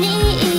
need